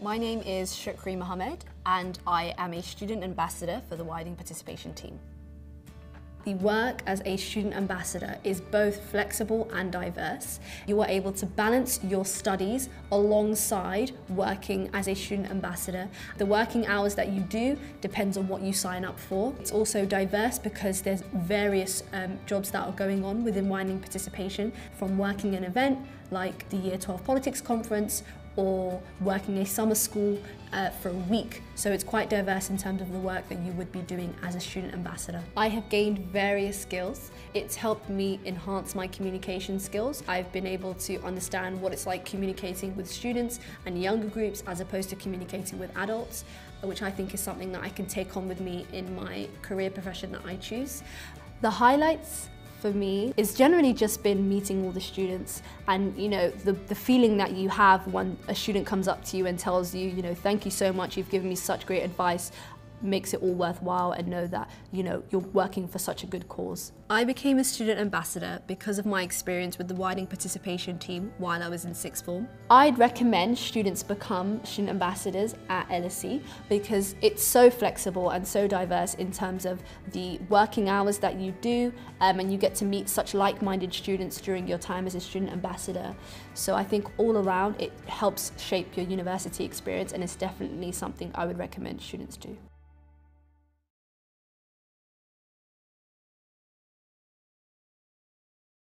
My name is Shukri Mohammed and I am a student ambassador for the Widening Participation Team. The work as a student ambassador is both flexible and diverse. You are able to balance your studies alongside working as a student ambassador. The working hours that you do depends on what you sign up for. It's also diverse because there's various um, jobs that are going on within Widening Participation from working an event like the Year 12 Politics Conference or working a summer school uh, for a week. So it's quite diverse in terms of the work that you would be doing as a student ambassador. I have gained various skills. It's helped me enhance my communication skills. I've been able to understand what it's like communicating with students and younger groups as opposed to communicating with adults, which I think is something that I can take on with me in my career profession that I choose. The highlights for me it's generally just been meeting all the students and you know the, the feeling that you have when a student comes up to you and tells you you know thank you so much. You've given me such great advice makes it all worthwhile and know that you know you're working for such a good cause. I became a student ambassador because of my experience with the Widening Participation team while I was in sixth form. I'd recommend students become student ambassadors at LSE because it's so flexible and so diverse in terms of the working hours that you do um, and you get to meet such like-minded students during your time as a student ambassador. So I think all around it helps shape your university experience and it's definitely something I would recommend students do.